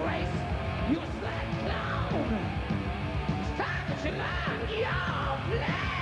disgrace, you slack clown! It's time that you learn your place!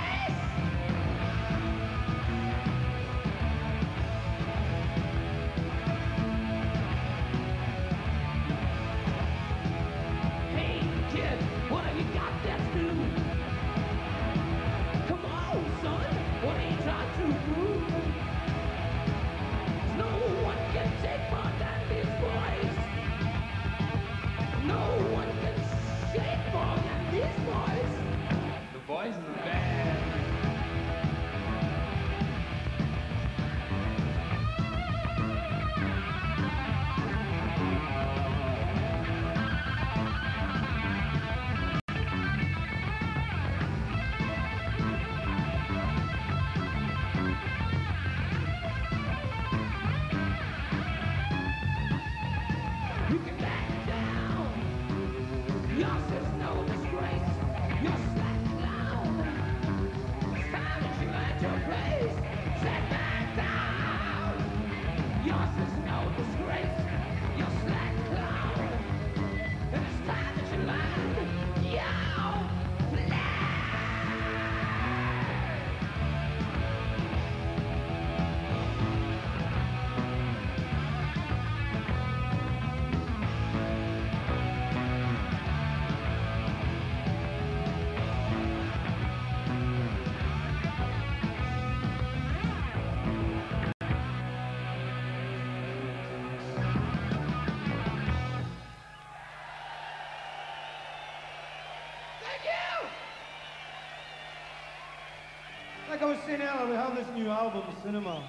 Check see now. We have this new album, Cinema.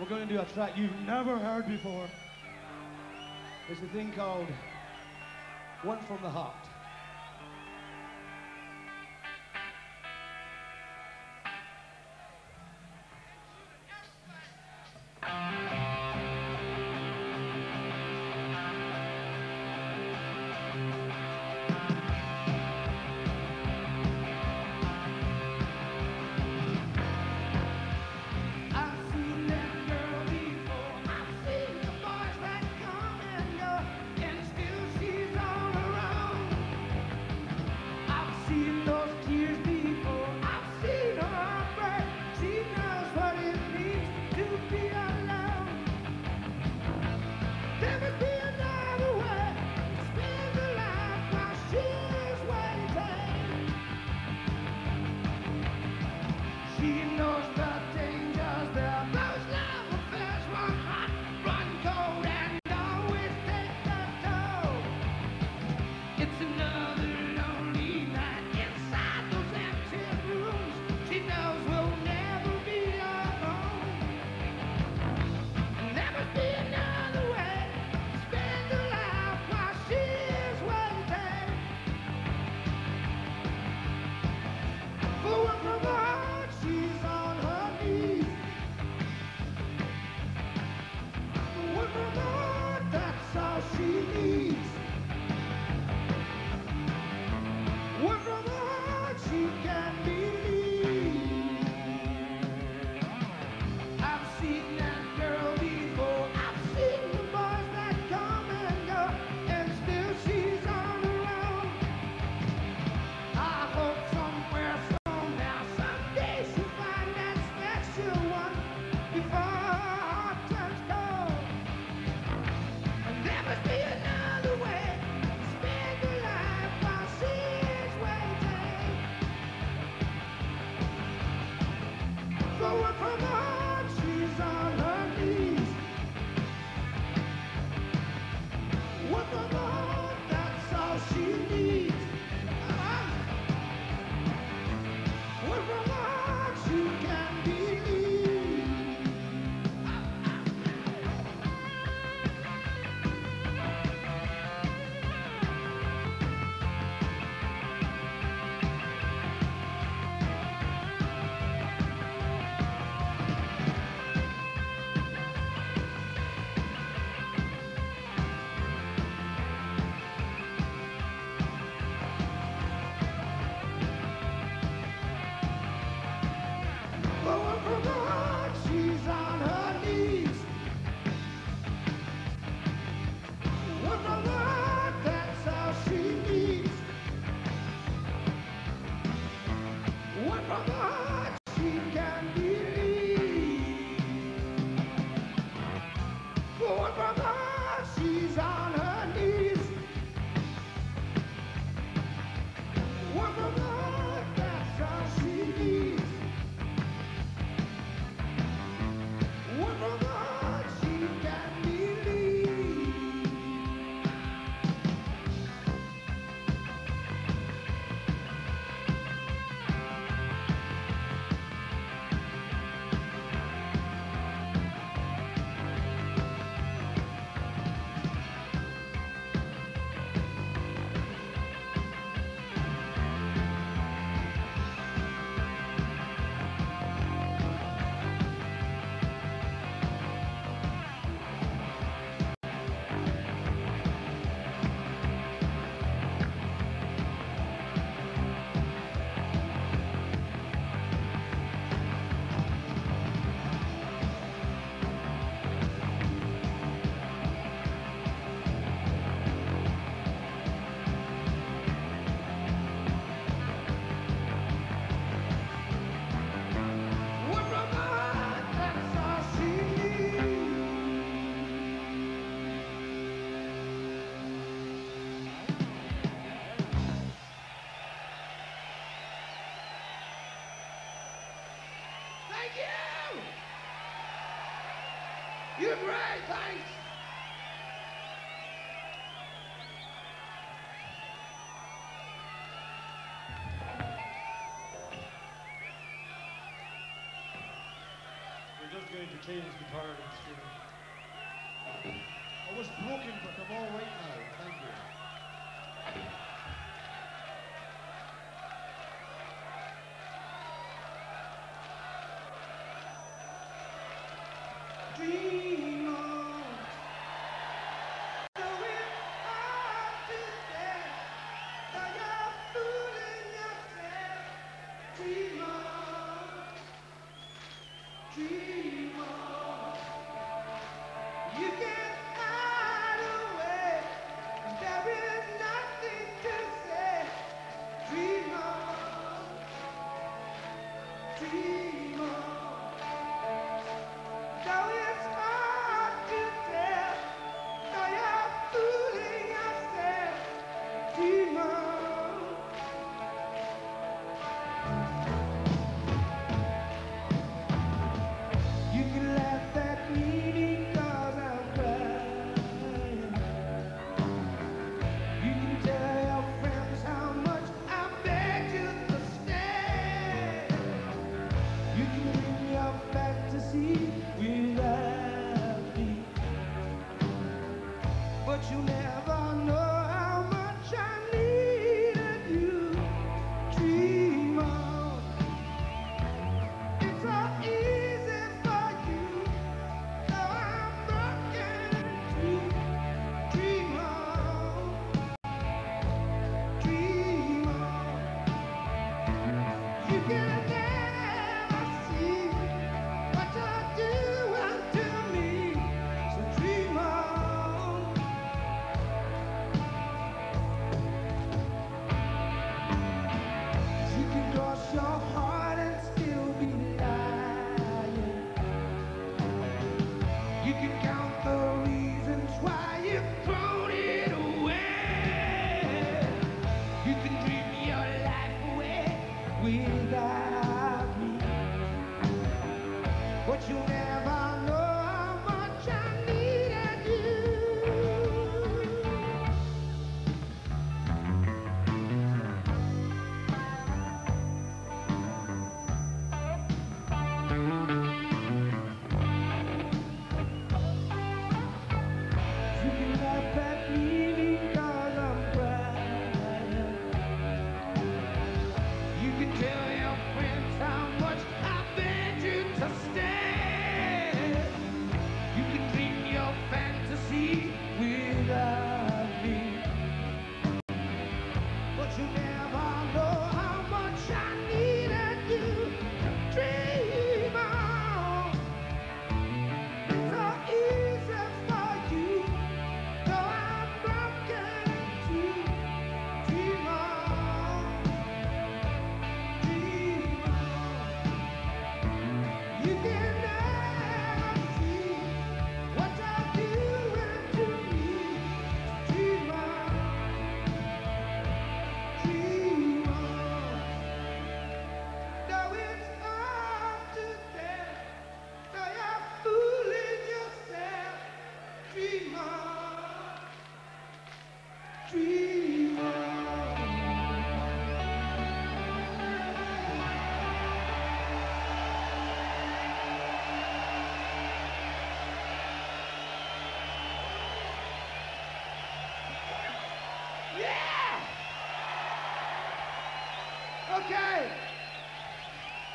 We're going to do a track you've never heard before. It's a thing called One from the Heart. great. Thanks. We're just going to change the card instrument. I was broken, but I'm all right now. Thank you.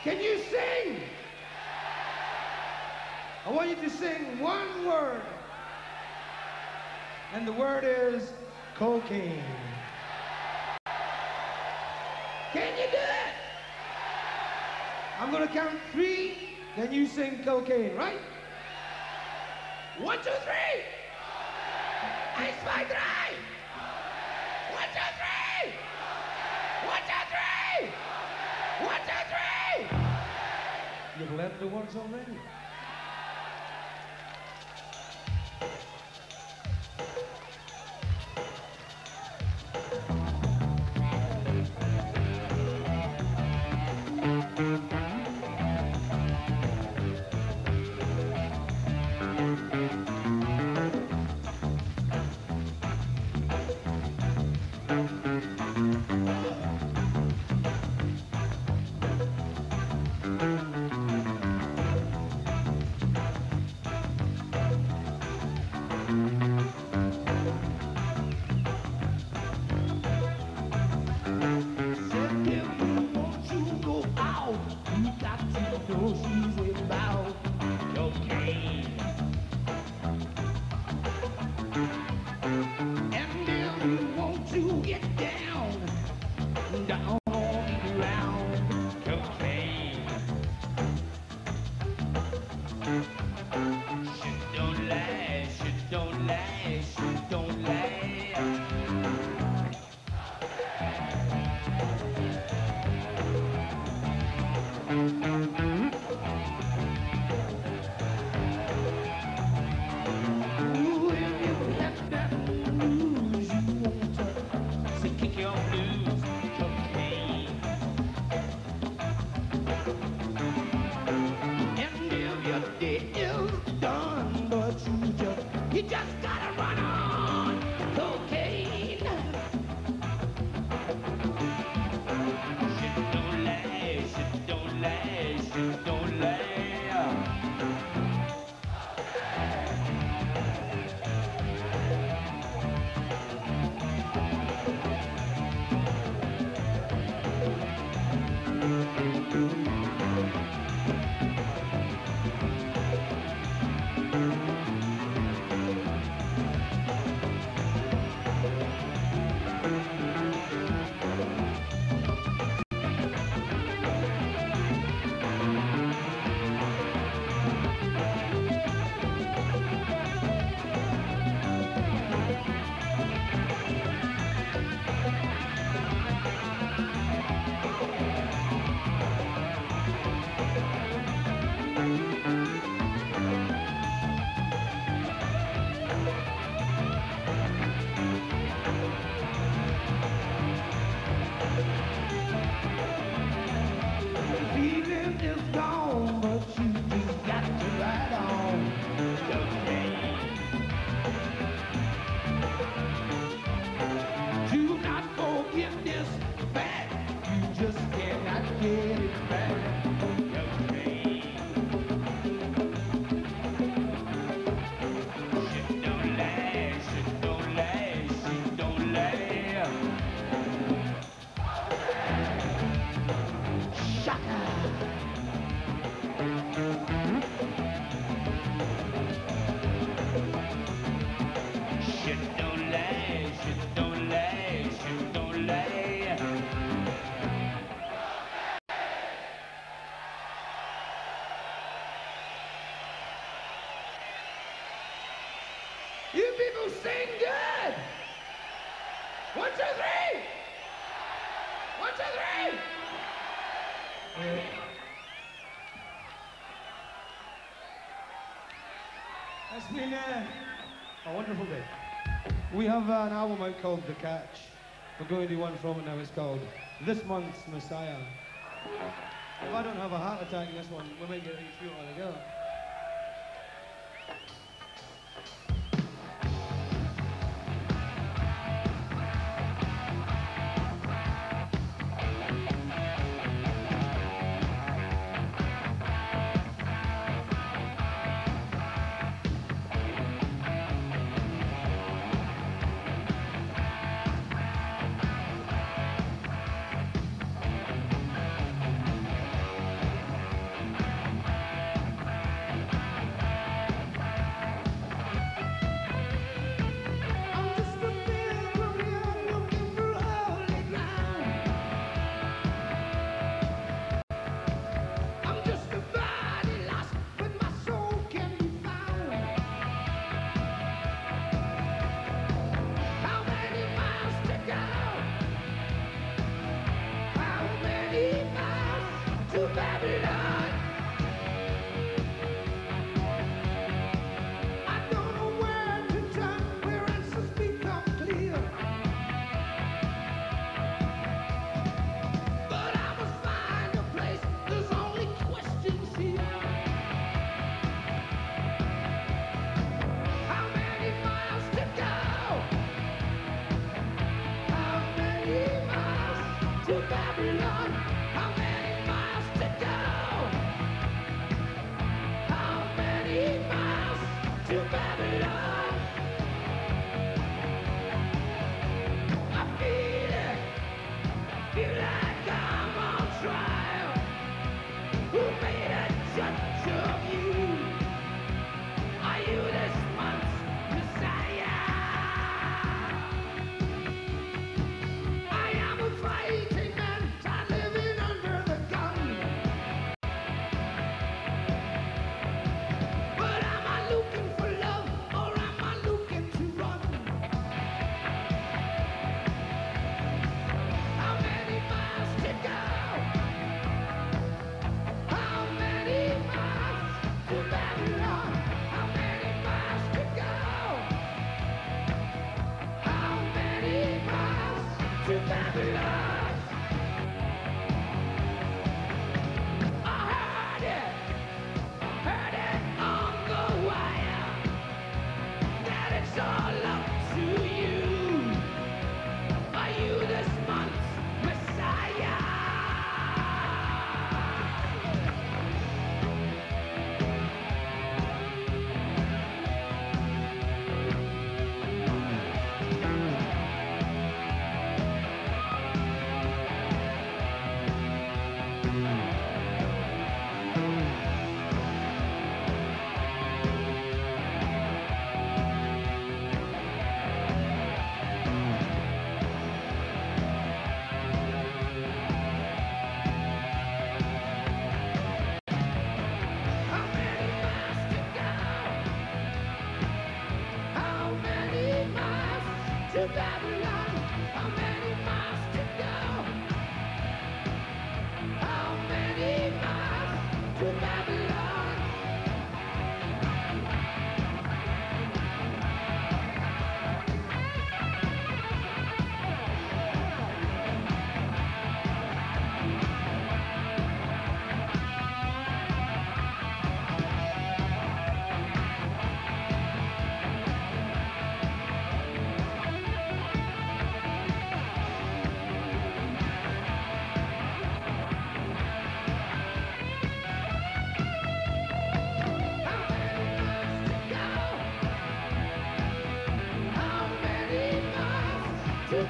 Can you sing? I want you to sing one word. And the word is cocaine. Can you do it? I'm gonna count three, then you sing cocaine, right? One, two, three. I spy three. You've learned the words already. Been uh, a wonderful day. We have an album out called The Catch. We're going to do one from it now. It's called This Month's Messiah. If I don't have a heart attack in this one, we might get through it all on.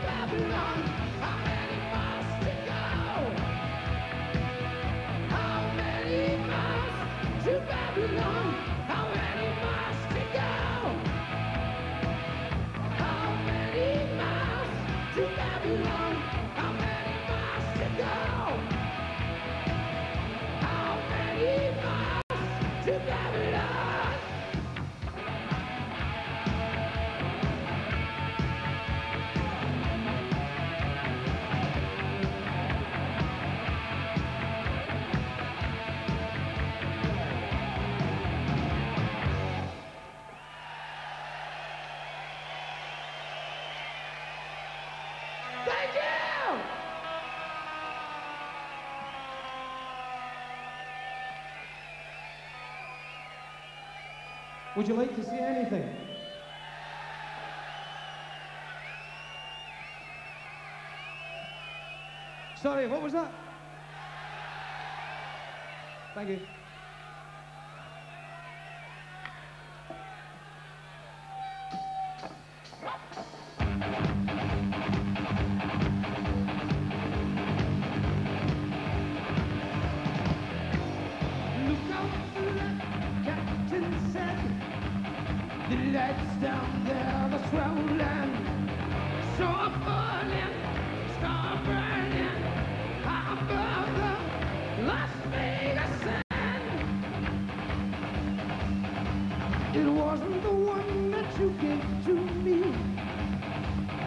Babylon? Would you like to say anything? Sorry, what was that? Thank you. The lights down there are swollen. So burning, star burning. Above the Las Vegas sand. It wasn't the one that you gave to me.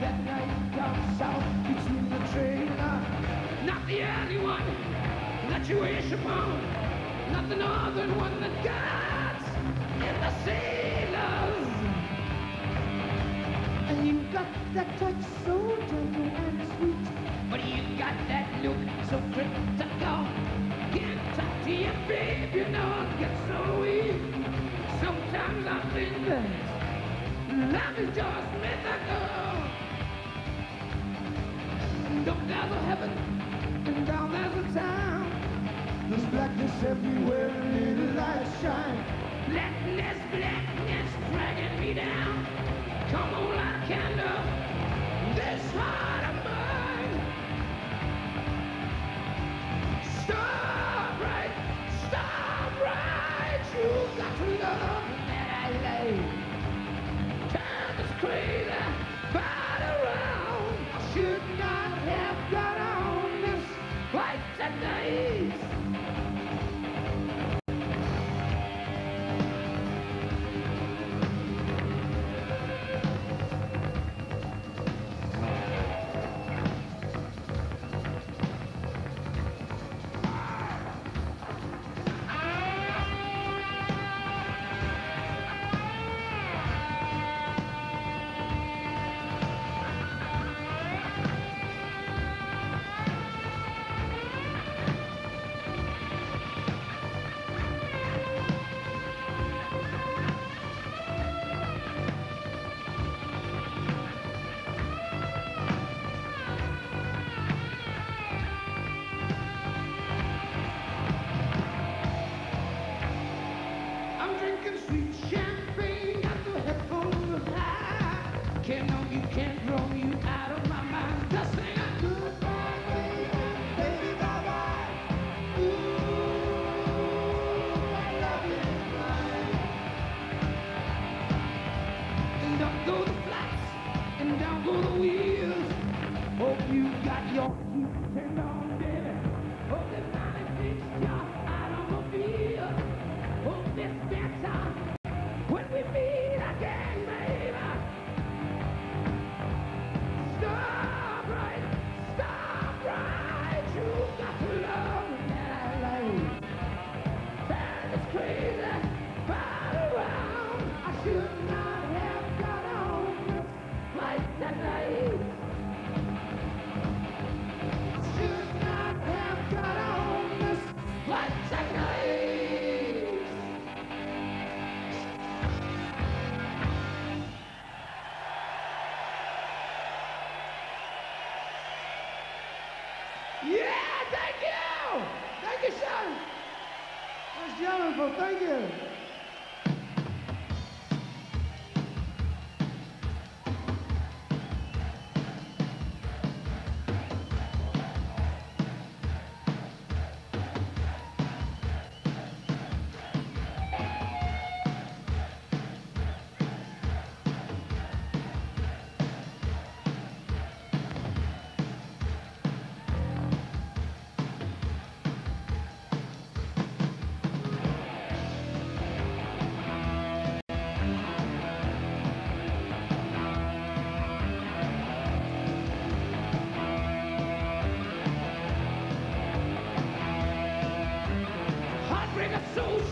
That night down south between the trailer. Not the only one that you wish upon. Not the northern one that got in the sailors. That touch so gentle and sweet. But you got that look so critical. Can't talk to you, babe, you know I get so weak. Sometimes I think that love is just mythical. Up there's a heaven, and down there's a town. There's blackness everywhere, and little lights shine. Blackness, have got on this flight tonight.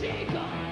Jacob.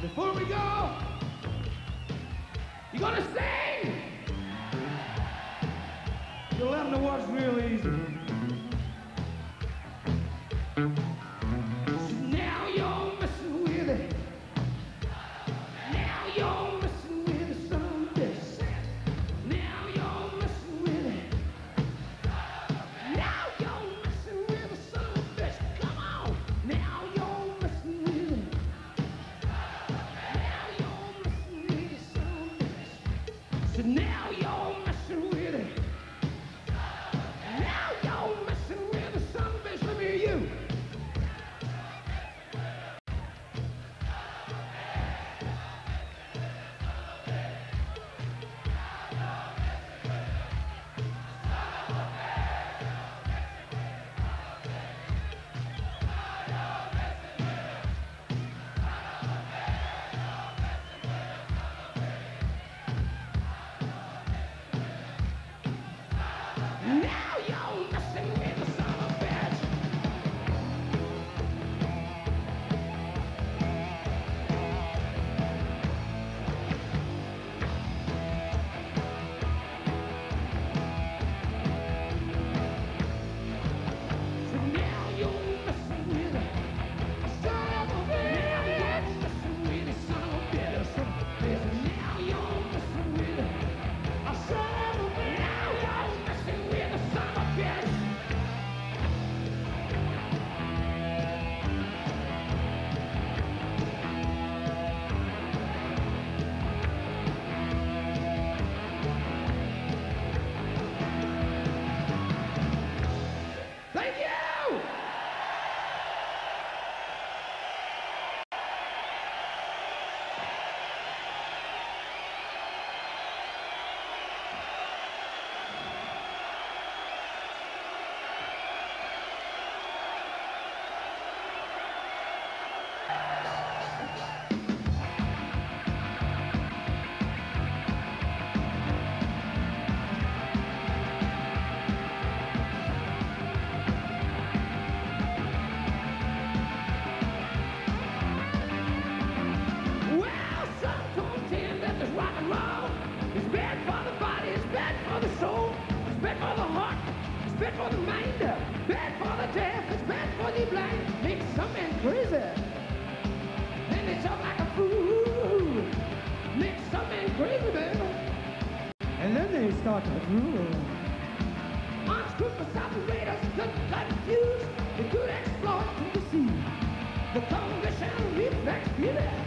Before we go, you're gonna sing. you're letting the watch real easy. Some men crazy, baby. And then they start to drool. Unscrupulous operators could confuse, they could exploit and deceive. The condition reflex feeling.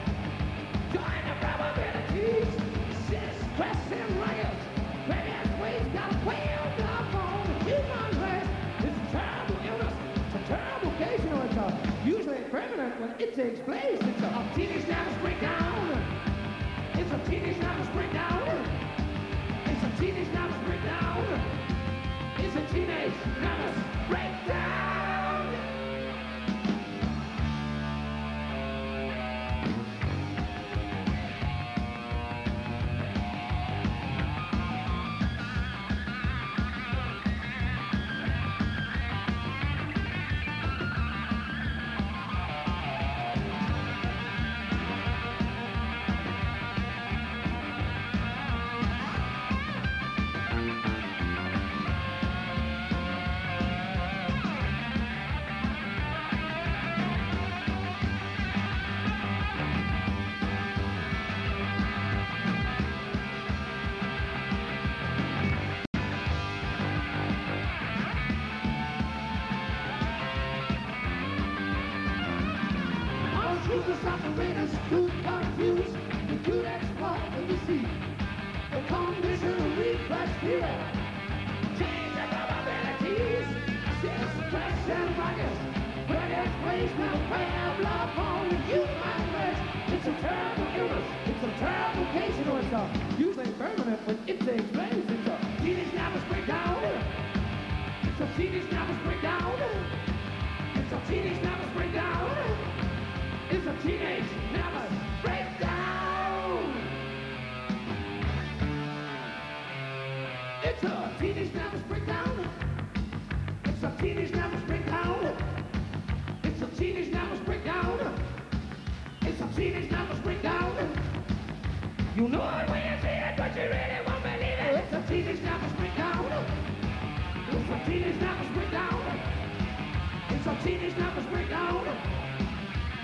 Join the probabilities. Sis, press, and riots. Various ways got whaled up on the human race. It's a terrible illness. It's a terrible case. You know, it's uh, usually permanent when it takes place. It's a, a teenage nervous breakdown. It's a teenage nervous breakdown. It's a teenage nervous breakdown. It's a teenage nervous breakdown. Unscrupulous operators could confuse, they could exploit and deceive. The condition of reflex fear. Change the probabilities. And rockets. But it's placed now web love on the human race. It's a terrible illness. It's a terrible case. You know, it's uh, usually permanent, but it takes place. It's a teenage nervous breakdown. It's a teenage nervous breakdown. It's a teenage nervous teenage numbers break down.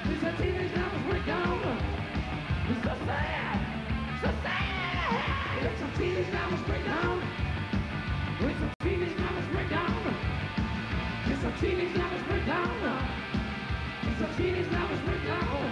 These are teenage numbers break down. It's so sad, so sad. It's a teenage numbers break down. It's a teenage numbers break down. It's a teenage numbers break down. It's a teenage numbers break down.